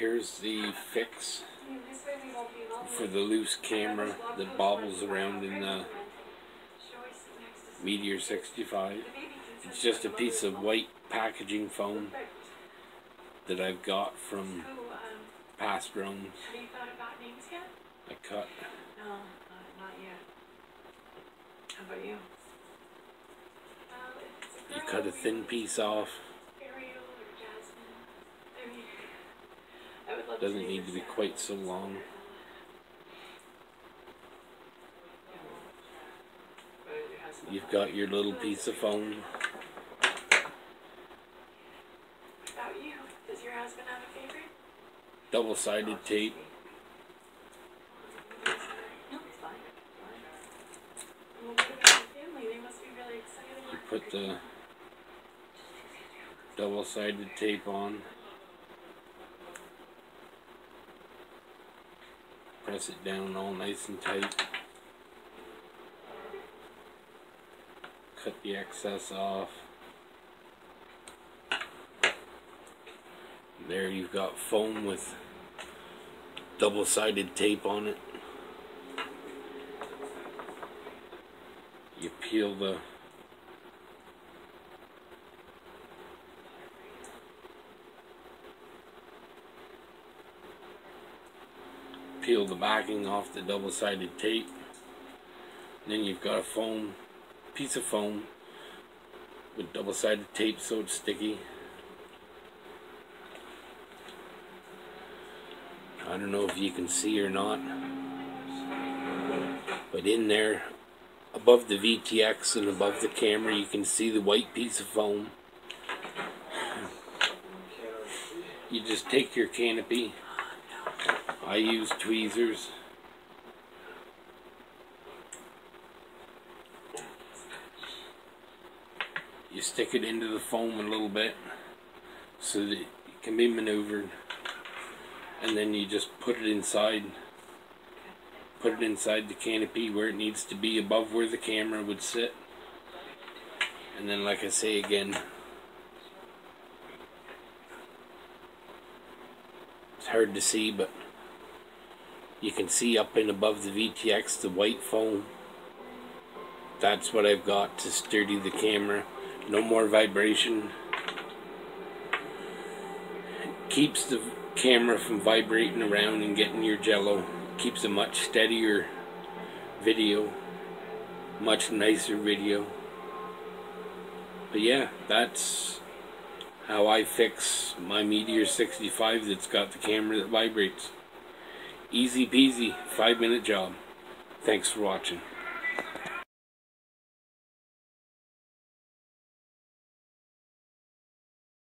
Here's the fix for the loose camera that bobbles around in the Meteor 65. It's just a piece of white packaging foam that I've got from past drones. I cut. No, not yet. How about you? You cut a thin piece off. Ariel or Jasmine. I mean, I would love Doesn't need to be quite so long. But it has some- You've got your little piece of foam. About you? Does your husband have a favorite? Double-sided tape. No, it's fine. Fine. Well, what about your family? They must be really excited. You put the double-sided tape on. Press it down all nice and tight. Cut the excess off. There you've got foam with double-sided tape on it. You peel the peel the backing off the double-sided tape. Then you've got a foam, piece of foam with double-sided tape so it's sticky. I don't know if you can see or not, but in there, above the VTX and above the camera, you can see the white piece of foam. You just take your canopy. I use tweezers. You stick it into the foam a little bit so that it can be maneuvered. And then you just put it inside. Put it inside the canopy where it needs to be above where the camera would sit. And then like I say again, it's hard to see but you can see up and above the VTX the white foam. That's what I've got to steady the camera. No more vibration. Keeps the camera from vibrating around and getting your jello. Keeps a much steadier video. Much nicer video. But yeah, that's how I fix my Meteor 65 that's got the camera that vibrates. Easy peasy, five minute job. Thanks for watching.